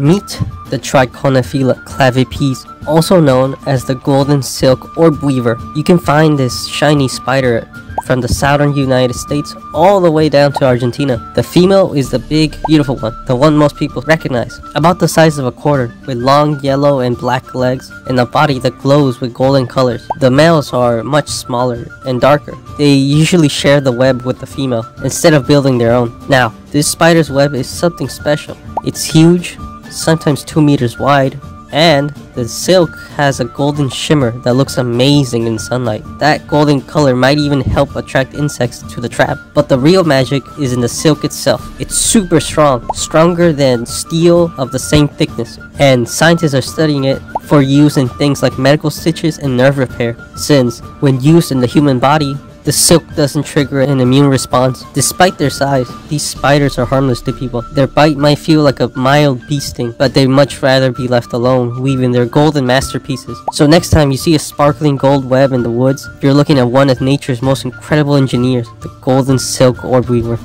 Meet the Trichonephila clavipes, also known as the golden silk orb weaver. You can find this shiny spider from the southern United States all the way down to Argentina. The female is the big, beautiful one, the one most people recognize. About the size of a quarter, with long yellow and black legs, and a body that glows with golden colors. The males are much smaller and darker. They usually share the web with the female, instead of building their own. Now, this spider's web is something special. It's huge, sometimes 2 meters wide, and the silk has a golden shimmer that looks amazing in sunlight. That golden color might even help attract insects to the trap. But the real magic is in the silk itself. It's super strong, stronger than steel of the same thickness. And scientists are studying it for use in things like medical stitches and nerve repair. Since when used in the human body, the silk doesn't trigger an immune response. Despite their size, these spiders are harmless to people. Their bite might feel like a mild bee sting, but they'd much rather be left alone, weaving their golden masterpieces. So next time you see a sparkling gold web in the woods, you're looking at one of nature's most incredible engineers, the golden silk orb weaver.